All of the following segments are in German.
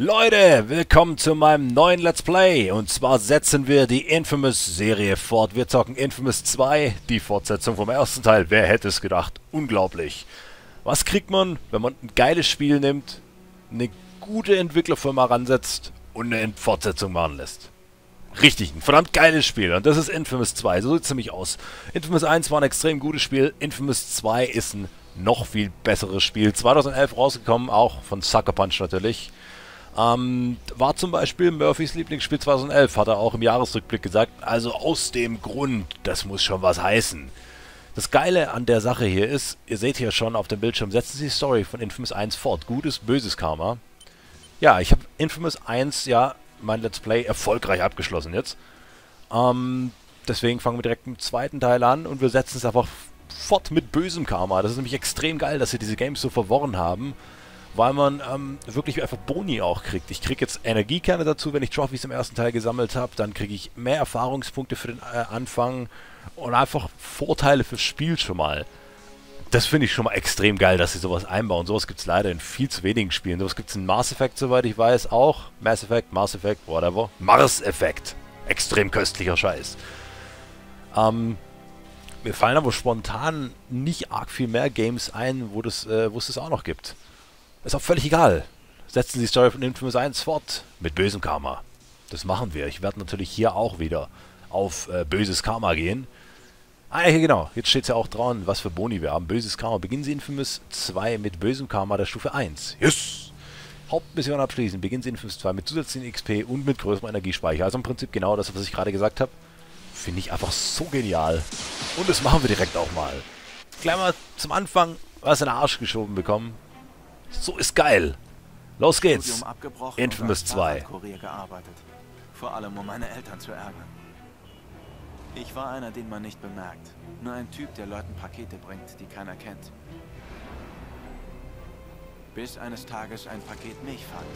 Leute, willkommen zu meinem neuen Let's Play. Und zwar setzen wir die Infamous-Serie fort. Wir zocken Infamous 2, die Fortsetzung vom ersten Teil. Wer hätte es gedacht? Unglaublich. Was kriegt man, wenn man ein geiles Spiel nimmt, eine gute Entwicklerfirma ransetzt und eine Fortsetzung machen lässt? Richtig, ein verdammt geiles Spiel. Und das ist Infamous 2. So sieht es nämlich aus. Infamous 1 war ein extrem gutes Spiel. Infamous 2 ist ein noch viel besseres Spiel. 2011 rausgekommen, auch von Sucker Punch natürlich. Ähm, war zum Beispiel Murphys Lieblingsspiel 2011, hat er auch im Jahresrückblick gesagt. Also aus dem Grund, das muss schon was heißen. Das Geile an der Sache hier ist, ihr seht hier schon auf dem Bildschirm, setzen Sie die Story von Infamous 1 fort. Gutes, böses Karma. Ja, ich habe Infamous 1 ja mein Let's Play erfolgreich abgeschlossen jetzt. Ähm, deswegen fangen wir direkt mit dem zweiten Teil an und wir setzen es einfach fort mit bösem Karma. Das ist nämlich extrem geil, dass sie diese Games so verworren haben weil man ähm, wirklich einfach Boni auch kriegt. Ich kriege jetzt Energiekerne dazu, wenn ich Trophys im ersten Teil gesammelt habe. Dann kriege ich mehr Erfahrungspunkte für den äh, Anfang und einfach Vorteile fürs Spiel schon mal. Das finde ich schon mal extrem geil, dass sie sowas einbauen. Sowas gibt es leider in viel zu wenigen Spielen. Sowas gibt es in Mass Effect, soweit ich weiß, auch. Mass Effect, Mass Effect, whatever. Mars Effect. Extrem köstlicher Scheiß. Ähm, mir fallen aber spontan nicht arg viel mehr Games ein, wo, das, äh, wo es das auch noch gibt. Ist auch völlig egal. Setzen Sie die Story von Infamous 1 fort mit bösem Karma. Das machen wir. Ich werde natürlich hier auch wieder auf äh, böses Karma gehen. Ah, ja, genau. Jetzt steht es ja auch dran, was für Boni wir haben. Böses Karma. Beginnen Sie Infamous 2 mit bösem Karma der Stufe 1. Yes! Hauptmission abschließen. Beginnen Sie Infamous 2 mit zusätzlichen XP und mit größerem Energiespeicher. Also im Prinzip genau das, was ich gerade gesagt habe. Finde ich einfach so genial. Und das machen wir direkt auch mal. Gleich mal zum Anfang was in den Arsch geschoben bekommen. So ist geil. Los geht's. Infamous 2. gearbeitet. Vor allem, um meine Eltern zu ärgern. Ich war einer, den man nicht bemerkt. Nur ein Typ, der Leuten Pakete bringt, die keiner kennt. Bis eines Tages ein Paket mich fand.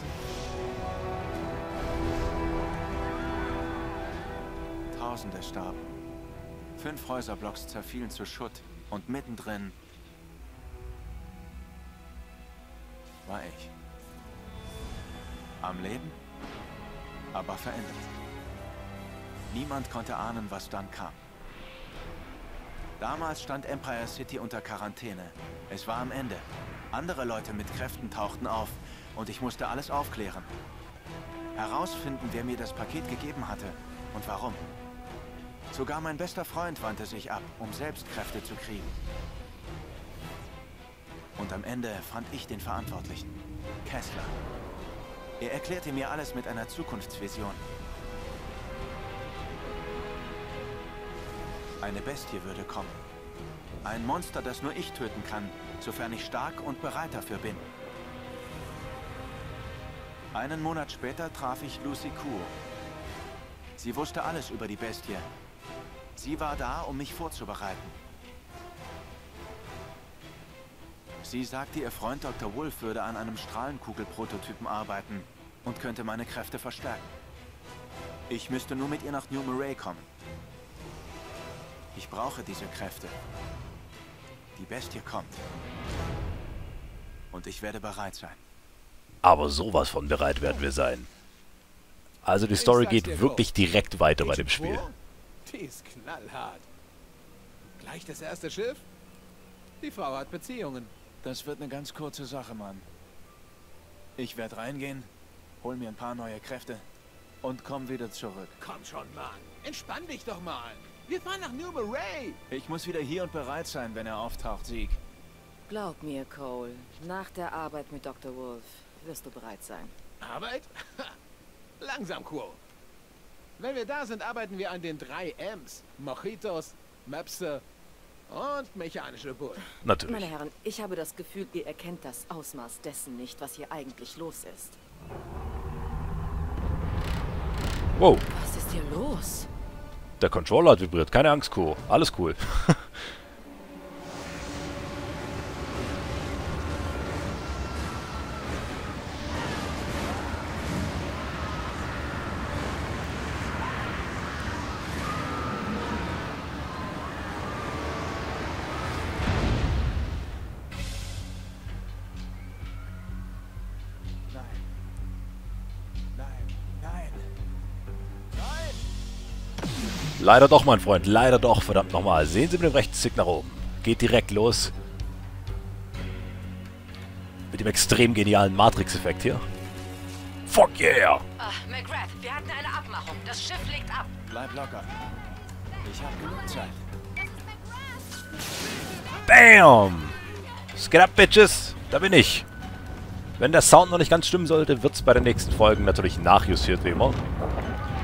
Tausende starben. Fünf Häuserblocks zerfielen zu Schutt und mittendrin war ich. Am Leben, aber verändert. Niemand konnte ahnen, was dann kam. Damals stand Empire City unter Quarantäne. Es war am Ende. Andere Leute mit Kräften tauchten auf und ich musste alles aufklären. Herausfinden, wer mir das Paket gegeben hatte und warum. Sogar mein bester Freund wandte sich ab, um selbst Kräfte zu kriegen. Und am Ende fand ich den Verantwortlichen, Kessler. Er erklärte mir alles mit einer Zukunftsvision. Eine Bestie würde kommen. Ein Monster, das nur ich töten kann, sofern ich stark und bereit dafür bin. Einen Monat später traf ich Lucy Kuo. Sie wusste alles über die Bestie. Sie war da, um mich vorzubereiten. Sie sagte, ihr Freund Dr. Wolf würde an einem Strahlenkugelprototypen arbeiten und könnte meine Kräfte verstärken. Ich müsste nur mit ihr nach New Murray kommen. Ich brauche diese Kräfte. Die Bestie kommt. Und ich werde bereit sein. Aber sowas von bereit werden wir sein. Also die Story geht wirklich direkt weiter bei dem Spiel. Die ist knallhart. Gleich das erste Schiff? Die Frau hat Beziehungen. Das wird eine ganz kurze Sache, Mann. Ich werde reingehen, hol mir ein paar neue Kräfte und komm wieder zurück. Komm schon, Mann. Entspann dich doch mal. Wir fahren nach New Murray. Ich muss wieder hier und bereit sein, wenn er auftaucht, Sieg. Glaub mir, Cole. Nach der Arbeit mit Dr. Wolf wirst du bereit sein. Arbeit? Langsam, Quo. Wenn wir da sind, arbeiten wir an den drei M's. Mojitos, Mapster und mechanische Bullen. Natürlich. Meine Herren, ich habe das Gefühl, ihr erkennt das Ausmaß dessen nicht, was hier eigentlich los ist. Wow. Was ist hier los? Der Controller hat vibriert. Keine Angst, Co. Alles cool. Leider doch, mein Freund. Leider doch. Verdammt nochmal. Sehen Sie mit dem rechten Stick nach oben. Geht direkt los. Mit dem extrem genialen Matrix-Effekt hier. Fuck yeah! Ah, McGrath, wir hatten eine Abmachung. Das Schiff legt ab. Bleib locker. Ich habe genug Zeit. Bam! Skid up, Bitches! Da bin ich. Wenn der Sound noch nicht ganz stimmen sollte, wird es bei den nächsten Folgen natürlich nachjustiert, wie immer.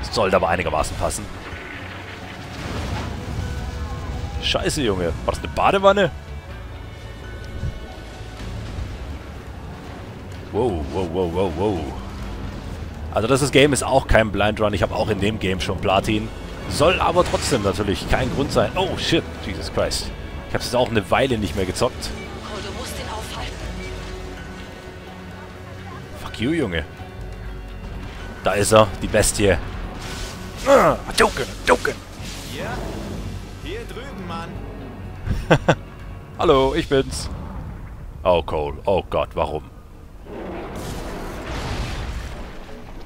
Es sollte aber einigermaßen passen. Scheiße, Junge. War das eine Badewanne? Wow, wow, wow, wow, wow. Also das Game ist auch kein Blind Run. Ich habe auch in dem Game schon Platin. Soll aber trotzdem natürlich kein Grund sein. Oh, shit. Jesus Christ. Ich habe es auch eine Weile nicht mehr gezockt. Du musst ihn aufhalten. Fuck you, Junge. Da ist er, die Bestie. Ah, Duken, Duken. Hier? Hallo, ich bin's. Oh, Cole. Oh Gott, warum?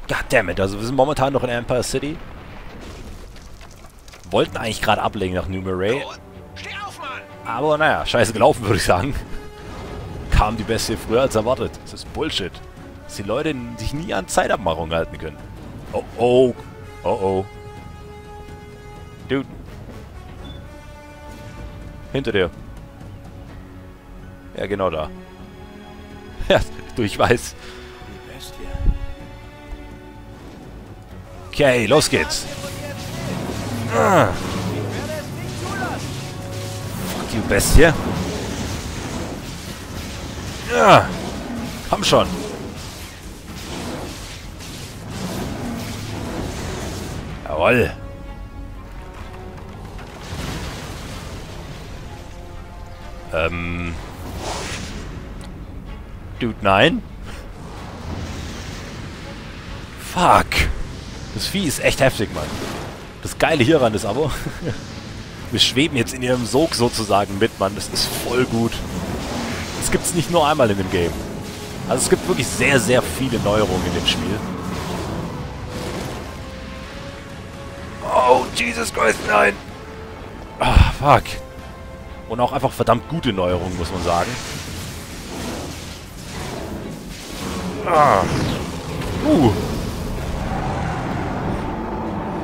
Goddammit, also wir sind momentan noch in Empire City. Wollten eigentlich gerade ablegen nach New Mann! Aber naja, scheiße gelaufen, würde ich sagen. Kam die Bestie früher als erwartet. Das ist Bullshit. Dass die Leute sich nie an Zeitabmachung halten können. Oh, oh. Oh, oh. Dude. Hinter dir. Ja, genau da. Ja, du, ich weiß. Okay, los geht's. Ah. Fuck you, Bestie. Ja. Komm schon. Jawoll. Ähm. Dude, nein. Fuck. Das Vieh ist echt heftig, Mann. Das Geile hieran ist aber, wir schweben jetzt in ihrem Sog sozusagen mit, Mann. Das ist voll gut. Das gibt's nicht nur einmal in dem Game. Also es gibt wirklich sehr, sehr viele Neuerungen in dem Spiel. Oh, Jesus Christ, nein! Ah, fuck. Und auch einfach verdammt gute Neuerungen, muss man sagen. Ah. Uh.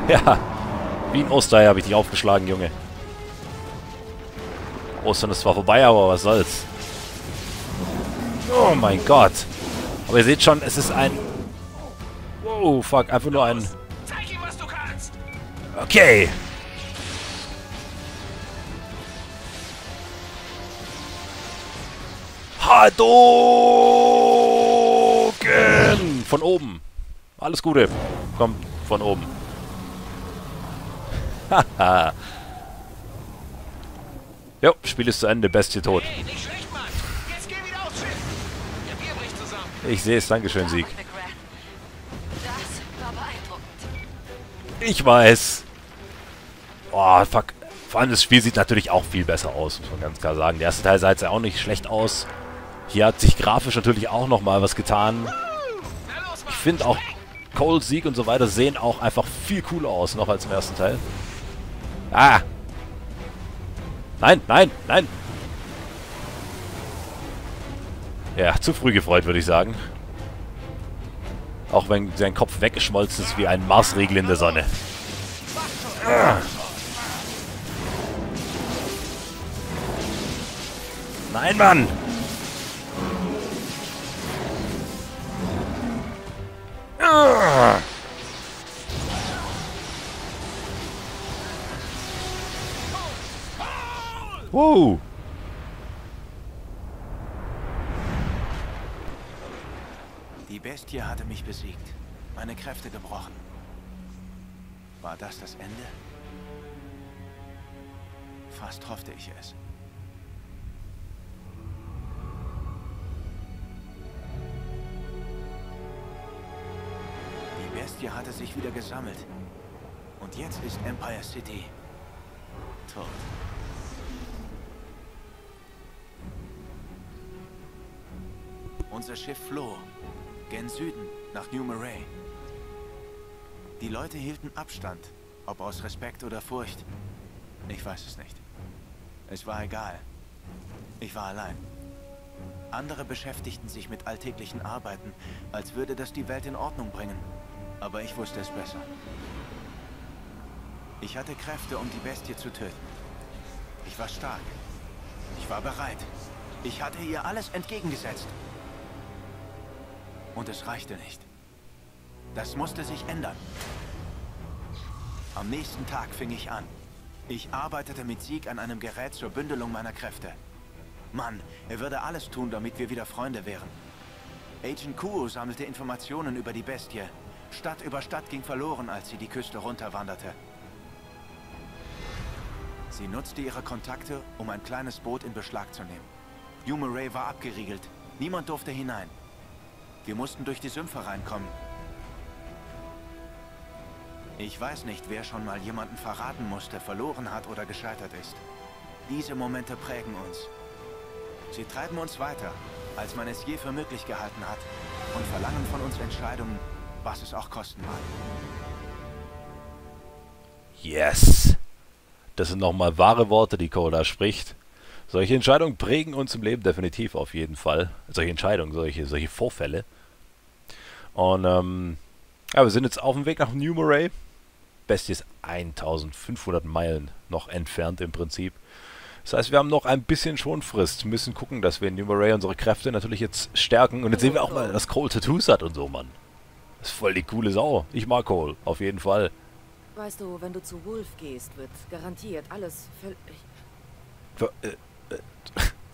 Ja. Wie ein Osterei habe ich dich aufgeschlagen, Junge. Ostern ist zwar vorbei, aber was soll's. Oh mein Gott. Aber ihr seht schon, es ist ein... Oh, fuck. Einfach nur ein... Okay. Hadouken! Von oben. Alles Gute. Kommt von oben. Haha. jo, Spiel ist zu Ende. Bestie tot. Ich sehe es. Dankeschön, Sieg. McGrath. Das war beeindruckend. Ich weiß. Oh, fuck. Vor allem das Spiel sieht natürlich auch viel besser aus, muss man ganz klar sagen. Der erste Teil sah jetzt ja auch nicht schlecht aus. Hier hat sich grafisch natürlich auch nochmal was getan. Ich finde auch Cold Sieg und so weiter sehen auch einfach viel cooler aus, noch als im ersten Teil. Ah! Nein, nein, nein! Ja, zu früh gefreut, würde ich sagen. Auch wenn sein Kopf weggeschmolzen ist wie ein Marsriegel in der Sonne. Ah. Nein, Mann! Wow! Die Bestie hatte mich besiegt. Meine Kräfte gebrochen. War das das Ende? Fast hoffte ich es. Die Bestie hatte sich wieder gesammelt. Und jetzt ist Empire City tot. Unser Schiff floh. Gen Süden, nach New Murray. Die Leute hielten Abstand, Ob aus Respekt oder Furcht. Ich weiß es nicht. Es war egal. Ich war allein. Andere beschäftigten sich mit alltäglichen Arbeiten, als würde das die Welt in Ordnung bringen. Aber ich wusste es besser. Ich hatte Kräfte, um die Bestie zu töten. Ich war stark. Ich war bereit. Ich hatte ihr alles entgegengesetzt. Und es reichte nicht. Das musste sich ändern. Am nächsten Tag fing ich an. Ich arbeitete mit Sieg an einem Gerät zur Bündelung meiner Kräfte. Mann, er würde alles tun, damit wir wieder Freunde wären. Agent Kuo sammelte Informationen über die Bestie. Stadt über Stadt ging verloren, als sie die Küste runterwanderte. Sie nutzte ihre Kontakte, um ein kleines Boot in Beschlag zu nehmen. Yuma Ray war abgeriegelt. Niemand durfte hinein. Wir mussten durch die Sümpfe reinkommen. Ich weiß nicht, wer schon mal jemanden verraten musste, verloren hat oder gescheitert ist. Diese Momente prägen uns. Sie treiben uns weiter, als man es je für möglich gehalten hat und verlangen von uns Entscheidungen, was es auch kosten mag. Yes! Das sind nochmal wahre Worte, die Cola spricht. Solche Entscheidungen prägen uns im Leben definitiv auf jeden Fall. Solche Entscheidungen, solche, solche Vorfälle. Und ähm, ja, wir sind jetzt auf dem Weg nach New Murray. Bestie ist 1500 Meilen noch entfernt im Prinzip. Das heißt, wir haben noch ein bisschen Schonfrist. Wir müssen gucken, dass wir in New Murray unsere Kräfte natürlich jetzt stärken. Und jetzt sehen wir auch mal, dass Cole Tattoos hat und so, Mann. Das ist voll die coole Sau. Ich mag Cole, auf jeden Fall. Weißt du, wenn du zu Wolf gehst, wird garantiert alles völlig... Für, äh,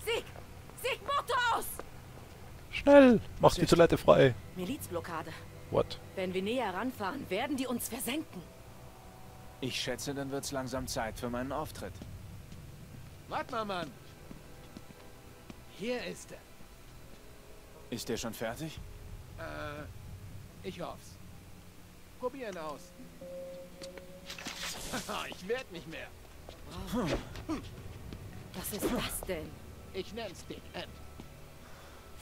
Sieg! Sieg, Motor aus! Schnell, mach die Toilette frei. Milizblockade. What? Wenn wir näher ranfahren, werden die uns versenken. Ich schätze, dann wird's langsam Zeit für meinen Auftritt. Warte mal, Mann. Hier ist er. Ist der schon fertig? Äh, ich hoff's. Probier ihn aus. ich werd nicht mehr. Was ist das denn? Ich nenn's den Amp.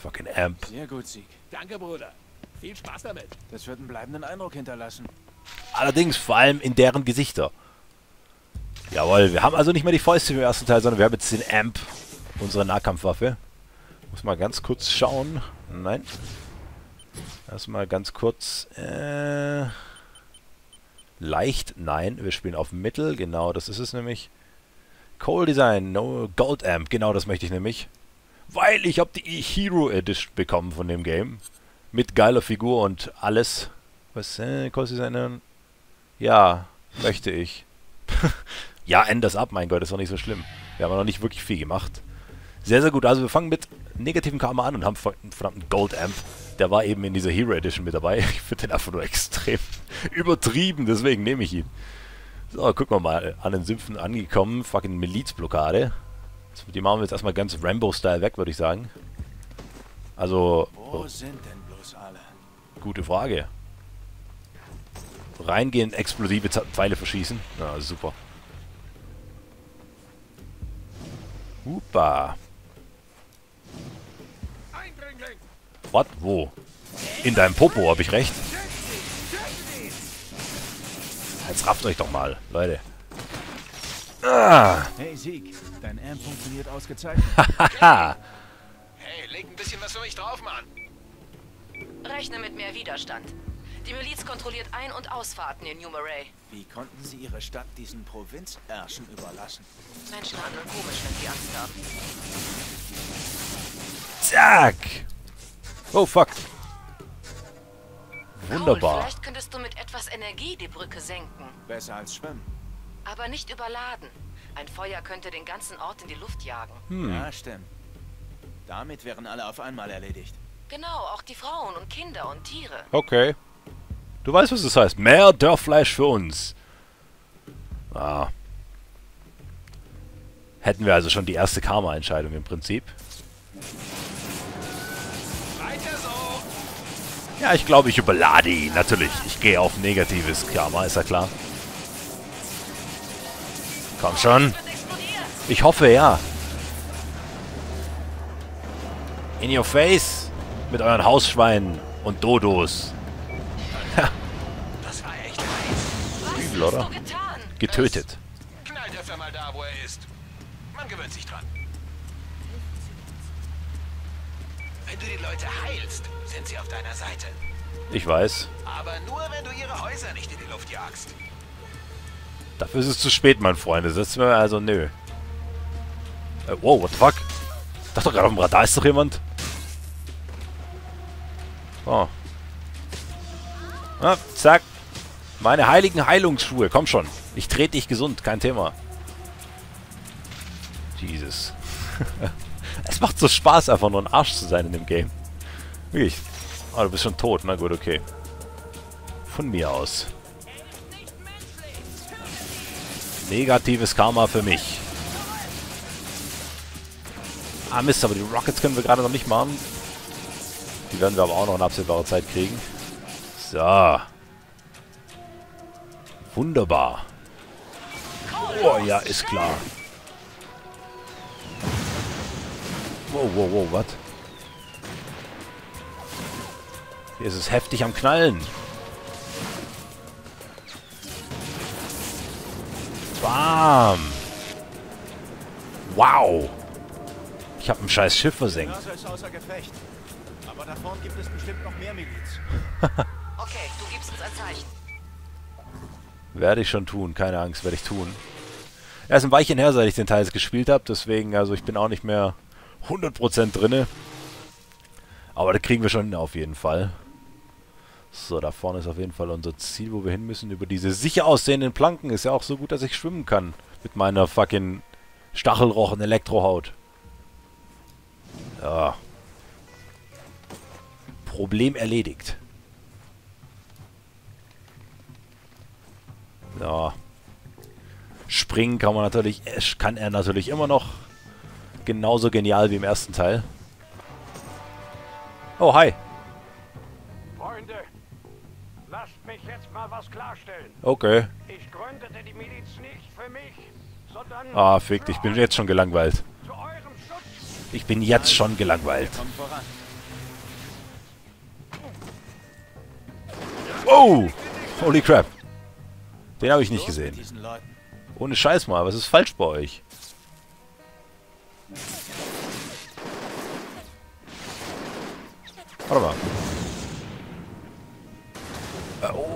Fucking Amp. Sehr gut, Sieg. Danke, Bruder. Viel Spaß damit. Das wird einen bleibenden Eindruck hinterlassen. Allerdings vor allem in deren Gesichter. Jawohl, wir haben also nicht mehr die Fäuste im ersten Teil, sondern wir haben jetzt den Amp, unsere Nahkampfwaffe. Muss mal ganz kurz schauen. Nein. Erstmal ganz kurz. Äh, leicht, nein. Wir spielen auf Mittel, genau, das ist es nämlich. Coal Design, no Gold Amp, genau das möchte ich nämlich. Weil ich habe die Hero Edition bekommen von dem Game. Mit geiler Figur und alles. Was, äh, Coal Design? Ja, möchte ich. ja, end das ab, mein Gott, ist doch nicht so schlimm. Wir haben noch nicht wirklich viel gemacht. Sehr, sehr gut. Also wir fangen mit negativen Karma an und haben einen verdammten Gold Amp. Der war eben in dieser Hero Edition mit dabei. Ich finde den einfach nur extrem übertrieben, deswegen nehme ich ihn. So, gucken wir mal. An den Sümpfen angekommen. Fucking Milizblockade. Die machen wir jetzt erstmal ganz Rambo-Style weg, würde ich sagen. Also, Wo sind denn bloß alle? gute Frage. Reingehen, explosive Pfeile verschießen. Ja, super. Hupa. Was? Wo? In deinem Popo, hab ich recht? Jetzt rafft euch doch mal, Leute. Ah, Hey, Sieg. Dein Amp funktioniert ausgezeichnet. haha. Hey, leg ein bisschen was für mich drauf, Mann. Rechne mit mehr Widerstand. Die Miliz kontrolliert Ein- und Ausfahrten in New Murray. Wie konnten sie ihre Stadt diesen Provinzärschen überlassen? Menschen handeln komisch, wenn sie Angst haben. Zack. Oh, fuck. Paul, Wunderbar. vielleicht könntest du mit etwas Energie die Brücke senken. Besser als schwimmen. Aber nicht überladen. Ein Feuer könnte den ganzen Ort in die Luft jagen. Ja, stimmt. Damit wären alle auf einmal erledigt. Genau, auch die Frauen und Kinder und Tiere. Okay. Du weißt, was das heißt. Mehr Dörrfleisch für uns. Ah. Hätten wir also schon die erste Karma-Entscheidung im Prinzip. Weiter so! Ja, ich glaube, ich überlade ihn. Natürlich. Ich gehe auf negatives Karma, ist ja klar. Komm schon. Ich hoffe, ja. In your face. Mit euren Hausschweinen und Dodos. Das war echt heiß. Übel, oder? getötet. Knallt öfter mal da, wo er ist. Man gewöhnt sich dran. Wenn du die Leute heilst, sind sie auf deiner Seite. Ich weiß. Aber nur, wenn du ihre Häuser nicht in die Luft jagst. Dafür ist es zu spät, mein Freund. Das ist mir also nö. Äh, wow, what the fuck? Ich dachte gerade auf dem Radar ist doch jemand. Oh. Ah, zack. Meine heiligen Heilungsschuhe. Komm schon. Ich trete dich gesund. Kein Thema. Jesus. es macht so Spaß, einfach nur ein Arsch zu sein in dem Game. Wirklich. Ah, du bist schon tot. Na gut, okay. Von mir aus. Negatives Karma für mich. Ah Mist, aber die Rockets können wir gerade noch nicht machen. Die werden wir aber auch noch in absehbarer Zeit kriegen. So. Wunderbar. Oh ja, ist klar. Wow, wow, wow, was? Hier ist es heftig am Knallen. Bam. Wow. Ich habe ein scheiß Schiff versenkt. Aber da vorn gibt es bestimmt noch mehr Miliz. Okay, du gibst uns ein Zeichen. Werde ich schon tun. Keine Angst, werde ich tun. Er ist ein Weilchen her, seit ich den Teil gespielt habe. Deswegen, also ich bin auch nicht mehr 100% drinne. Aber da kriegen wir schon hin auf jeden Fall. So, da vorne ist auf jeden Fall unser Ziel, wo wir hin müssen. Über diese sicher aussehenden Planken. Ist ja auch so gut, dass ich schwimmen kann. Mit meiner fucking Stachelrochen Elektrohaut. Ja. Problem erledigt. Ja. Springen kann man natürlich, kann er natürlich immer noch. Genauso genial wie im ersten Teil. Oh, hi. Lasst mich jetzt mal was klarstellen. Okay. Ich gründete die Miliz nicht für mich, sondern Ah, fick, ich bin jetzt schon gelangweilt. zu eurem Schutz. Ich bin jetzt schon gelangweilt. Oh! Holy crap. Den habe ich nicht gesehen. Ohne Scheiß mal, was ist falsch bei euch? Warte mal.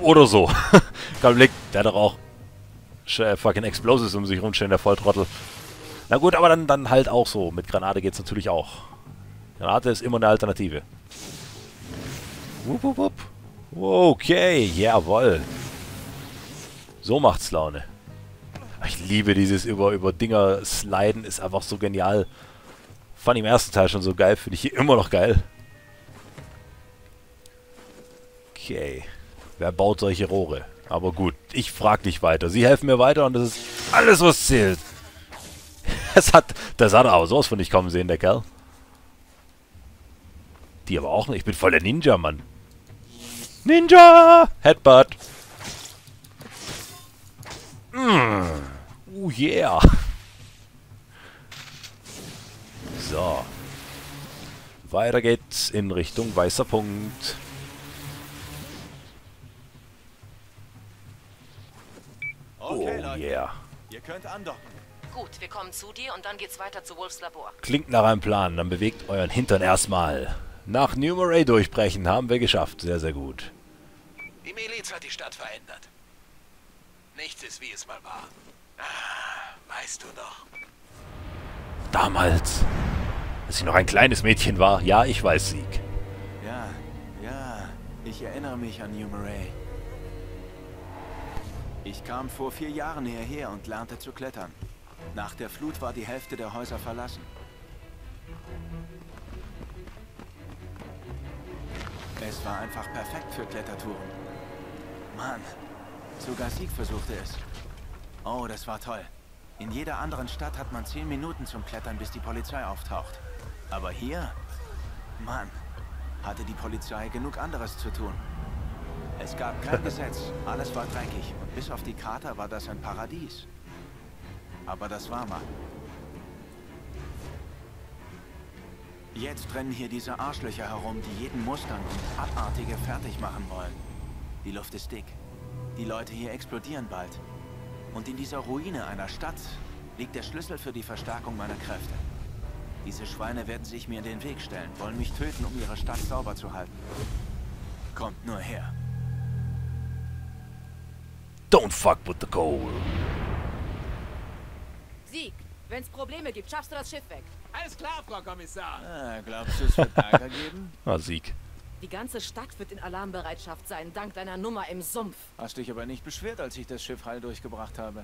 Oder so. Kein Blick, der hat doch auch äh, fucking Explosives um sich rumstehen, der Volltrottel. Na gut, aber dann, dann halt auch so. Mit Granate geht's natürlich auch. Granate ist immer eine Alternative. Wupp, wupp, wupp. Okay, jawoll. So macht's Laune. Ich liebe dieses über, über Dinger sliden, ist einfach so genial. Fand ich im ersten Teil schon so geil, finde ich hier immer noch geil. Okay. Wer baut solche Rohre? Aber gut, ich frag dich weiter. Sie helfen mir weiter und das ist alles, was zählt. Das hat, das hat er auch sowas von nicht kommen sehen, der Kerl. Die aber auch nicht. Ich bin voll der Ninja, Mann. Ninja! Headbutt. Mm. Oh yeah. So. Weiter geht's in Richtung weißer Punkt. Okay, Oh Leute. yeah. Ihr könnt andocken. Gut, wir kommen zu dir und dann geht's weiter zu Wolfs Labor. Klingt nach einem Plan, dann bewegt euren Hintern erstmal. Nach Numeray durchbrechen haben wir geschafft. Sehr, sehr gut. Die Miliz hat die Stadt verändert. Nichts ist, wie es mal war. Ah, weißt du noch? Damals, als ich noch ein kleines Mädchen war. Ja, ich weiß, Sieg. Ja, ja, ich erinnere mich an New Murray. Ich kam vor vier Jahren hierher und lernte zu klettern. Nach der Flut war die Hälfte der Häuser verlassen. Es war einfach perfekt für Klettertouren. Mann, sogar Sieg versuchte es. Oh, das war toll. In jeder anderen Stadt hat man zehn Minuten zum Klettern, bis die Polizei auftaucht. Aber hier? Mann, hatte die Polizei genug anderes zu tun. Es gab kein Gesetz, alles war dreckig und bis auf die Krater war das ein Paradies. Aber das war mal. Jetzt rennen hier diese Arschlöcher herum, die jeden mustern und Abartige fertig machen wollen. Die Luft ist dick. Die Leute hier explodieren bald. Und in dieser Ruine einer Stadt liegt der Schlüssel für die Verstärkung meiner Kräfte. Diese Schweine werden sich mir in den Weg stellen, wollen mich töten, um ihre Stadt sauber zu halten. Kommt nur her. Don't fuck with the coal. Sieg, wenn's Probleme gibt, schaffst du das Schiff weg. Alles klar, Frau Kommissar. Ah, glaubst du, es wird Ärger geben? Ah, Sieg. Die ganze Stadt wird in Alarmbereitschaft sein, dank deiner Nummer im Sumpf. Hast dich aber nicht beschwert, als ich das Schiff heil durchgebracht habe.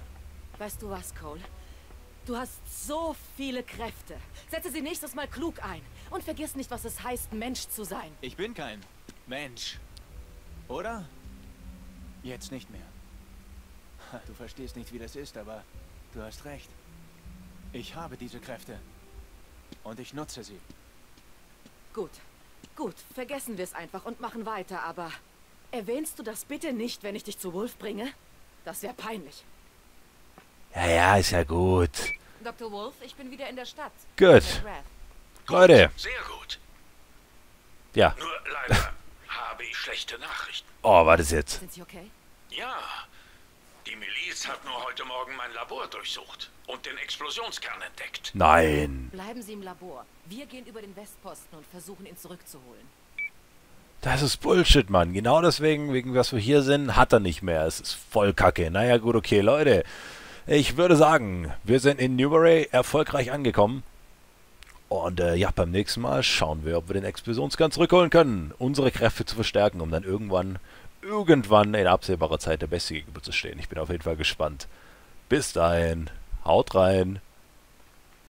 Weißt du was, Cole? Du hast so viele Kräfte. Setze sie nächstes Mal klug ein. Und vergiss nicht, was es heißt, Mensch zu sein. Ich bin kein Mensch. Oder? Jetzt nicht mehr. Du verstehst nicht, wie das ist, aber du hast recht. Ich habe diese Kräfte. Und ich nutze sie. Gut, gut, vergessen wir es einfach und machen weiter, aber erwähnst du das bitte nicht, wenn ich dich zu Wolf bringe? Das wäre peinlich. Ja, ja, ist ja gut. Dr. Wolf, ich bin wieder in der Stadt. Gut. Leute. Sehr gut. Ja. Nur leider habe ich schlechte Nachrichten. Oh, war das jetzt? Sind Sie okay? Ja, die Miliz hat nur heute Morgen mein Labor durchsucht und den Explosionskern entdeckt. Nein. Bleiben Sie im Labor. Wir gehen über den Westposten und versuchen, ihn zurückzuholen. Das ist Bullshit, Mann. Genau deswegen, wegen was wir hier sind, hat er nicht mehr. Es ist voll kacke. Naja, gut, okay, Leute. Ich würde sagen, wir sind in Newbury erfolgreich angekommen. Und äh, ja, beim nächsten Mal schauen wir, ob wir den Explosionskern zurückholen können. Unsere Kräfte zu verstärken, um dann irgendwann, irgendwann in absehbarer Zeit der Beste gegenüber zu stehen. Ich bin auf jeden Fall gespannt. Bis dahin, haut rein.